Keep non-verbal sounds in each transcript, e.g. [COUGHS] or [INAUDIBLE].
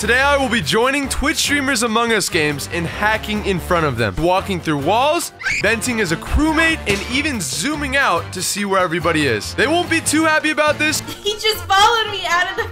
Today I will be joining Twitch streamers Among Us games and hacking in front of them, walking through walls, venting as a crewmate, and even zooming out to see where everybody is. They won't be too happy about this, [LAUGHS] He just followed me out of the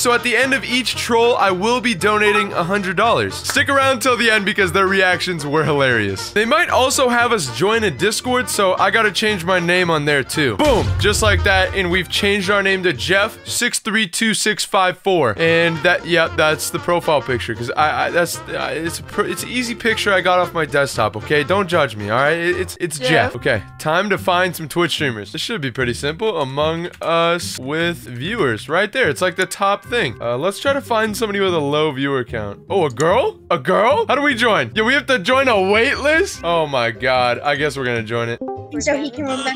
so at the end of each troll, I will be donating $100. Stick around till the end because their reactions were hilarious. They might also have us join a Discord, so I gotta change my name on there too. Boom! Just like that, and we've changed our name to Jeff632654. And that, yep, that's the profile picture, because I, I, that's, uh, it's a, pr- it's an easy picture I got off my desktop, okay? Don't judge me, alright? It- It's, it's Jeff. Jeff. Okay, time to find some Twitch streamers. This should be pretty simple. Among Us with viewers, right there. It's like the top thing. Uh, let's try to find somebody with a low viewer count. Oh, a girl? A girl? How do we join? Yeah, we have to join a wait list? Oh my god. I guess we're gonna join it. so he can remember.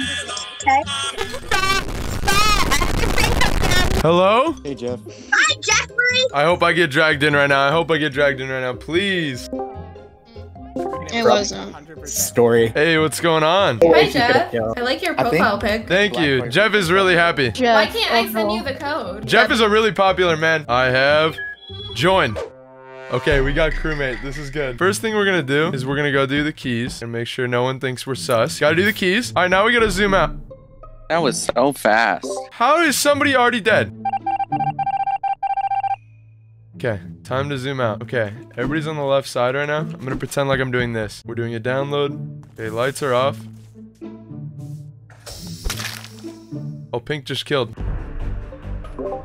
Okay. Hello? Hey, Jeff. Hi, Jeffrey. I hope I get dragged in right now. I hope I get dragged in right now. Please. It wasn't. Story. Hey, what's going on? Hi, Jeff. I like your I think- profile pic. Thank you. Jeff is really happy. Jeff, Why can't I send you the code? Jeff is a really popular man. I have joined. Okay, we got crewmate. This is good. First thing we're gonna do is we're gonna go do the keys and make sure no one thinks we're sus. Gotta do the keys. All right, now we gotta zoom out. That was so fast. How is somebody already dead? Okay, time to zoom out. Okay, everybody's on the left side right now. I'm gonna pretend like I'm doing this. We're doing a download. Okay, lights are off. Oh, Pink just killed.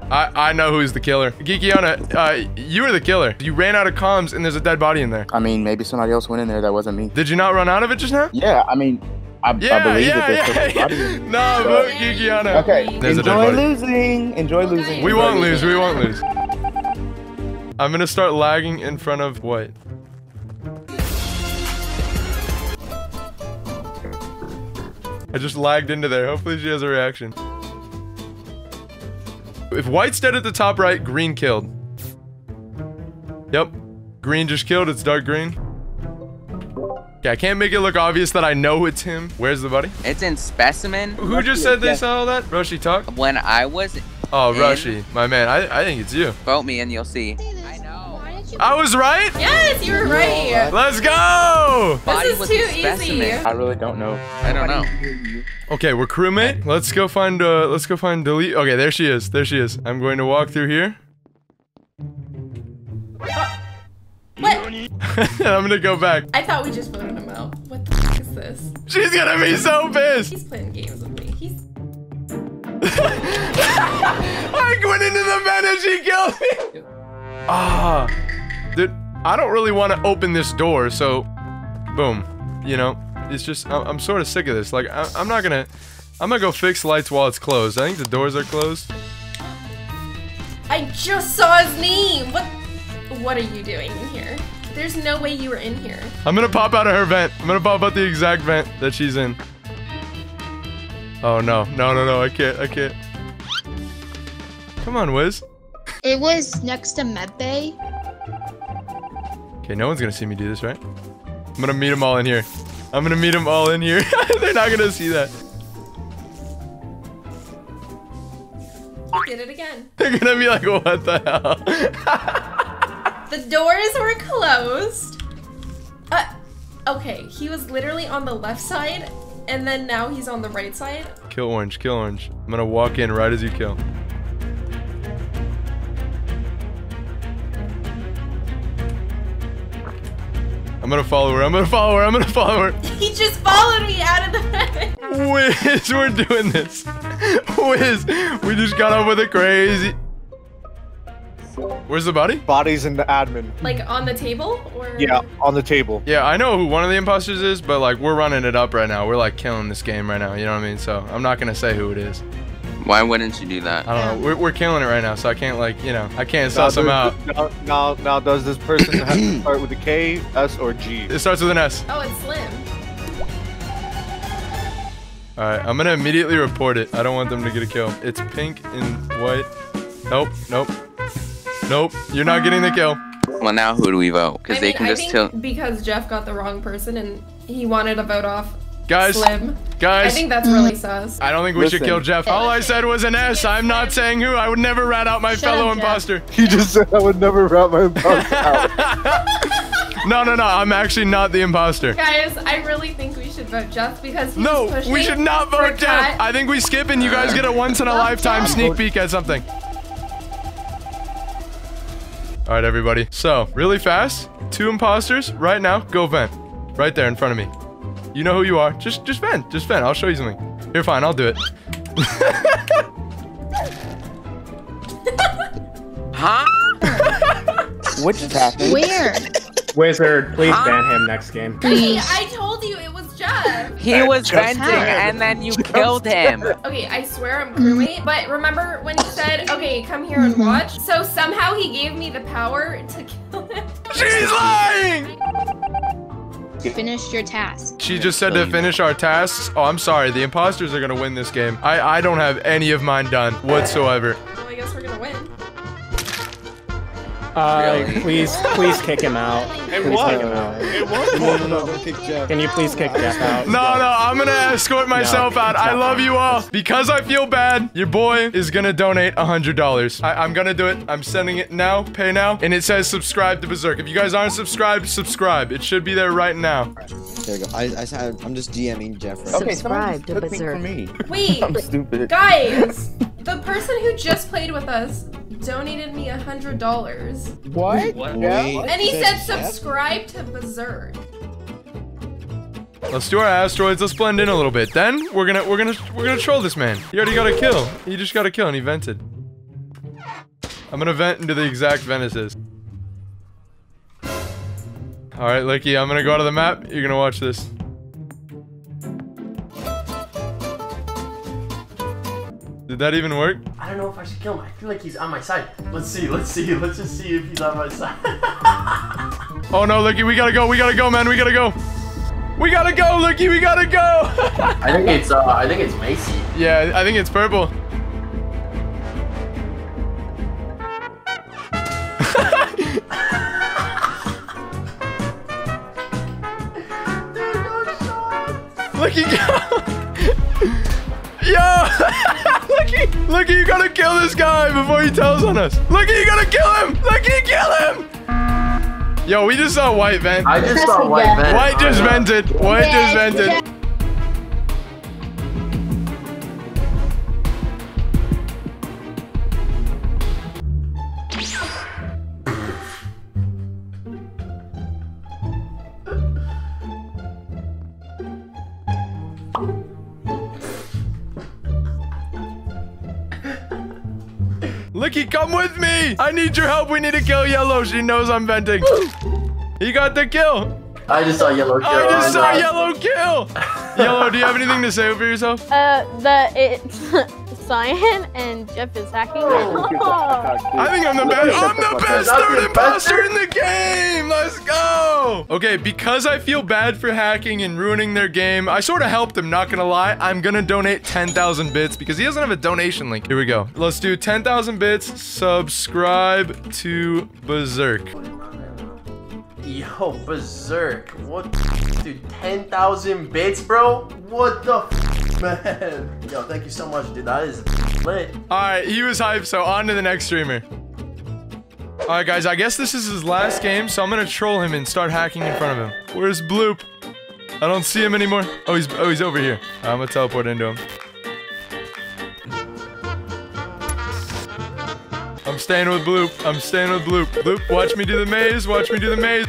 I I know who's the killer. Geekiana, uh, you were the killer. You ran out of comms and there's a dead body in there. I mean, maybe somebody else went in there that wasn't me. Did you not run out of it just now? Yeah, I mean, I, I believe yeah, that there's yeah, yeah. [LAUGHS] body. No, vote Geekiana. Okay, There's a dead enjoy losing. Enjoy losing. We Enjoy won't losing. lose. We won't lose. I'm gonna start lagging in front of White. I just lagged into there. Hopefully she has a reaction. If White's dead at the top right, green killed. Yep. Green just killed. It's dark green. Okay, I can't make it look obvious that I know it's him. Where's the buddy? It's in specimen. Who just said they saw all that? Roshi talk? When I was Oh? Roshi. My man. I, I think it's you. vote me and you'll see. I was right? Yes, you were right. Let's go! Body This is in too easy. I really don't know. I don't know. Okay, we're crewmate. Let's go find uh let's go find delete. Okay, there she is. There she is. I'm going to walk through here. What? and [LAUGHS] I'm gonna go back. I thought we just voted him out. What the f is this? She's gonna be so pissed. He's playing games with me. He's [LAUGHS] I went into the vent and she killed me. Ah, dude, I don't really want to open this door, so boom. You know, it's just I'm, I'm sort of sick of this. Like I, I'm not gonna. I'm gonna go fix lights while it's closed. I think the doors are closed. I just saw his name. What? What are you doing in here? There's no way you were in here. I'm gonna pop out of her vent. I'm gonna pop out the exact vent that she's in. Oh no, no, no, no! I can't, I can't. Come on, Wiz. It was next to Medbay. Okay, no one's gonna see me do this, right? I'm gonna meet them all in here. I'm gonna meet them all in here. [LAUGHS] They're not gonna see that. Did it again. [LAUGHS] They're gonna be like, what the hell? The doors were closed. Uh, okay, he was literally on the left side, and then now he's on the right side. kill orange, kill orange. I'm gonna walk in right as you kill. I'm gonna follow her. I'm gonna follow her. I'm gonna follow her. [LAUGHS] He just followed me out of the vent. [LAUGHS] Wiz, we're doing this. Wiz, we just got off with a crazy. Where's the body? Bodies in the admin. Like on the table, or Yeah, on the table. Yeah, I know who one of the imposters is, but like we're running it up right now. We're like killing this game right now. You know what I mean? So I'm not gonna say who it is. Why wouldn't you do that? I don't know. We're, we're killing it right now, so I can't like you know I can't suss them out. Now, now, now, does this person have to [COUGHS] start with a K, S, or G? It starts with an S. Oh, it's Slim. All right, I'm gonna immediately report it. I don't want them to get a kill. It's pink and white. Nope, nope, nope. You're not getting the kill. Well, now who do we vote? Because they mean, can I just think tell. because Jeff got the wrong person and he wanted to vote off Guys, Slim. I guys. think that's really mm. sus. I don't think we should kill Jeff. All I said was an S. I'm not saying who. I would never rat out my Shut fellow up, imposter. He just said I would never route my imposter out. [LAUGHS] No, no, no. I'm actually not the imposter. Guys, I really think we should vote Jeff because he's No, pushing we should not vote Jeff. cat. I think we skip and you guys get a once in a lifetime sneak peek at something. All right, everybody. So, really fast, two imposters right now. Go vent, right there in front of me. You know who you are. Just, just vent. Just vent. I'll show you something. You're fine. I'll do it. [LAUGHS] Huh? What just happened? Where? Wizard, please ban him next game. Okay, I told you it was Jeff. He was Just venting had. and then you killed him. Okay, I swear I'm crewmate, but remember when he said, okay, come here and mm-hmm. watch? So somehow he gave me the power to kill him. She's lying. Finished your task. She just said to finish our tasks. Oh, I'm sorry. The imposters are gonna win this game. I, I don't have any of mine done whatsoever. Well, I guess we're gonna win. Uh, Really? please, please kick him out. It Please kick him out. It was. no, don't kick Jeff. Can you please kick Jeff out? No, no, I'm gonna escort myself out. I love you all. Because I feel bad, your boy is gonna donate a $100. I, I'm gonna do it. I'm sending it now, pay now. And it says subscribe to Bazerk. If you guys aren't subscribed, subscribe. It should be there right now. There we go. I, I, I'm just DMing Jeff right Okay, Subscribe to just me Bazerk. for me. [LAUGHS] Wait, I'm stupid. guys, the person who just played with us donated me a hundred dollars, What? Wait, and he said said subscribe to Bazerk. Let's do our asteroids. Let's blend in a little bit. Then we're gonna we're gonna we're gonna troll this man. He already got a kill. He just got a kill and he vented. I'm gonna vent into the exact Venices. All right, Liqqy, I'm gonna go to the map. You're gonna watch this. Did that even work? I don't know if I should kill him. I feel like he's on my side. Let's see, let's see, let's just see if he's on my side. [LAUGHS] Oh no, Liqqy, we gotta go. We gotta go, man. We gotta go. We gotta go, Liqqy. We gotta go. [LAUGHS] I think it's uh I think it's Macy. yeah, I think it's purple. [LAUGHS] Looky go! Yo! Looky! Looky, you gotta kill this guy before he tells on us! Looky, you gotta kill him! Looky, kill him! Yo, we just saw White vent. I just saw white vent. White just vented. White just Yes, vented. yes. [LAUGHS] Looky, come with me! I need your help. We need to kill Yellow. She knows I'm venting. he got the kill. I just saw yellow kill. I just saw Yellow kill. Yellow, do you have anything to say for yourself? Uh, the it's [LAUGHS] Cyan and Jeff is hacking. [LAUGHS] I think I'm the best. I'm the best That's third the imposter in the game. Let's go. Okay, because I feel bad for hacking and ruining their game, I sort of helped him. Not gonna lie, I'm gonna donate 10,000 bits because he doesn't have a donation link. Here we go. Let's do 10,000 bits. Subscribe to Bazerk. Yo, bazerk. What dude, 10,000 bits, bro? What the f [LAUGHS] man? Yo, thank you so much, dude. That is lit. All right, he was hyped. So on to the next streamer. All right, guys. I guess this is his last game, so I'm gonna troll him and start hacking in front of him. Where's Bloop? I don't see him anymore. Oh, he's oh he's over here. I'm gonna teleport into him. I'm staying with Bloop. I'm staying with Bloop. Bloop, watch me do the maze. Watch me do the maze.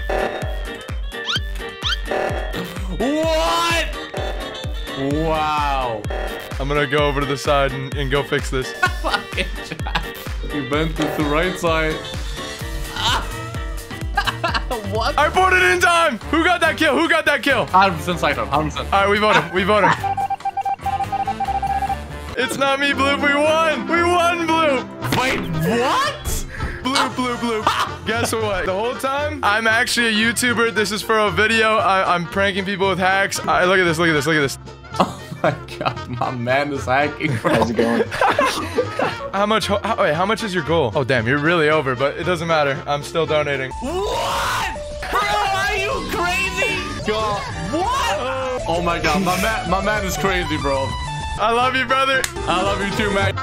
Wow. I'm gonna go over to the side and, and go fix this. [LAUGHS] Fucking You bent to the right side. [LAUGHS] what? I bought it in time. Who got that kill? Who got that kill? 100% Cyclone, 100%. All right, we vote him. We vote him. It's not me, Bloop. We won. We won, Bloop. Wait, what? Bloop, bloop, bloop. [LAUGHS] Guess what? The whole time, I'm actually a YouTuber. This is for a video. I, I'm pranking people with hacks. I, look at this. Look at this. Look at this. Oh my god, my man is hacking, bro. How's it going? [LAUGHS] How much? How, wait, how much is your goal? Oh, damn. You're really over, but it doesn't matter. I'm still donating. What? Bro, are you crazy? God, what? Oh my god, my man, my man is crazy, bro. I love you, brother. I love you too, man.